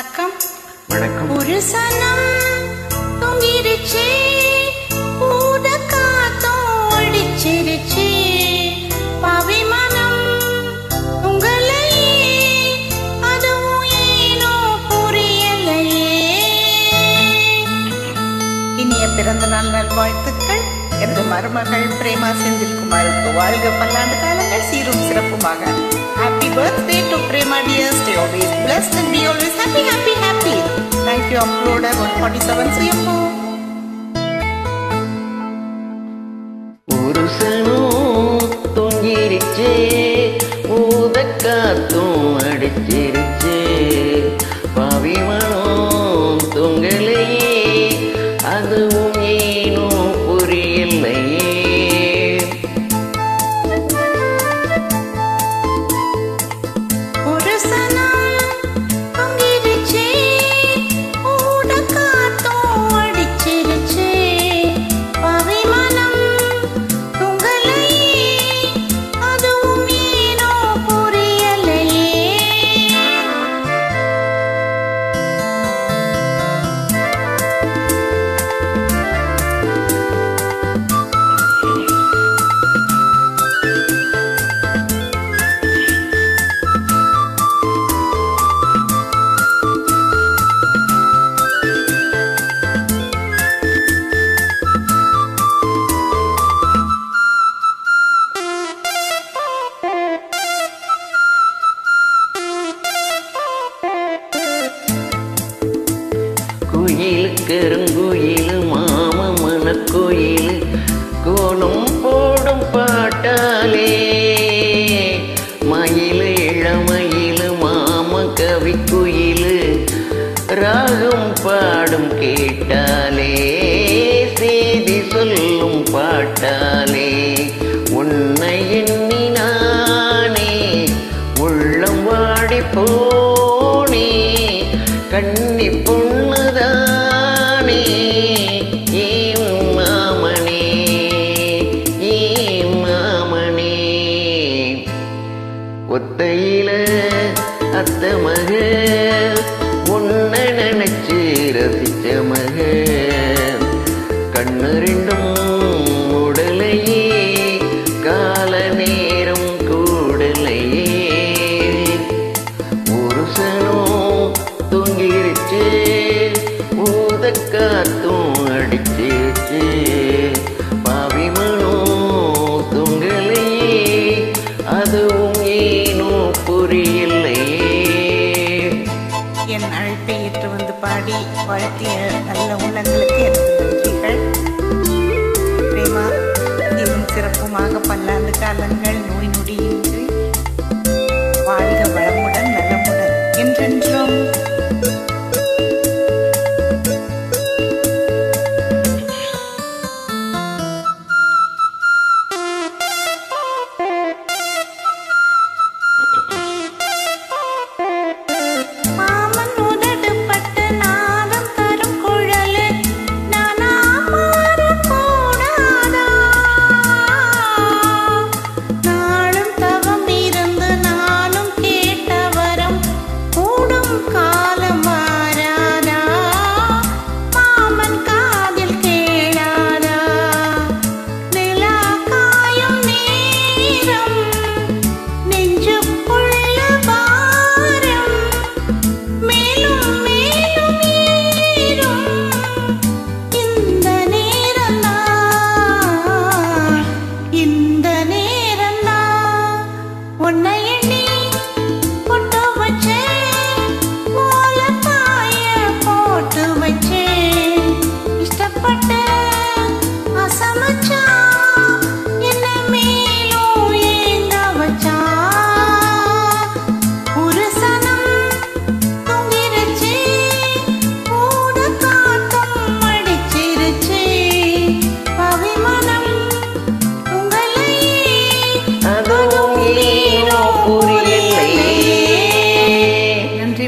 வணக்கம். வணக்கம். ஒரு சனம் தொங்கிருச்சு ஊத காத்தும் அடிச்சிருச்சு பவிமனம் உங்களையே அதுவும் ஏனோ புரியலையே. இனிய பிறந்த நாள் நல்வாழ்த்துக்கள். எனது மருமகள் பிரேமா செந்தில்குமாருக்கு வாழ்க பல்லாண்டு காலங்கள் சீரும் சிறப்புமாக. Happy birthday to Prema dear stay always blessed and be happy happy happy. Thank you uploader 147 cmo கருங்குயில் மாம மனக்கோயில் கோலம் போடும் பாட்டாலே. மயில் இளமயில் மாம கவிக்குயில் ராகம் பாடும் கேட்டாலே செய்தி சொல்லும் பாட்டாலே. உன்னை எண்ணி நானே உள்ளம் வாடி போனே. கண்ணி பொண்ணுதான் ஏன் மாமனே ஏன் மாமனே. ஒத்தையில அத்த மக உன்னை நினைச்சு ரசிச்ச மக. கண்ணு ரெண்டும் உடலையே கால நேரம் கூடலையே. ஒரு சனம் தூங்கிருச்சு ஊத காத்தும் அடிச்சிருச்சு பாவிமனும் அதுவும் ஏனோ புரியலையே என் அழைப்பை ஏற்று வந்து பாடி வாழ்த்திய நல்ல உள்ளங்களுக்கு எனது நன்றிகள். பிரேமா இன்னும் சிறப்புமாக பல்லாண்டு காலங்கள் நோய் நொடியின்றி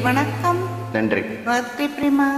வணக்கம். நன்றி. பிரேமா.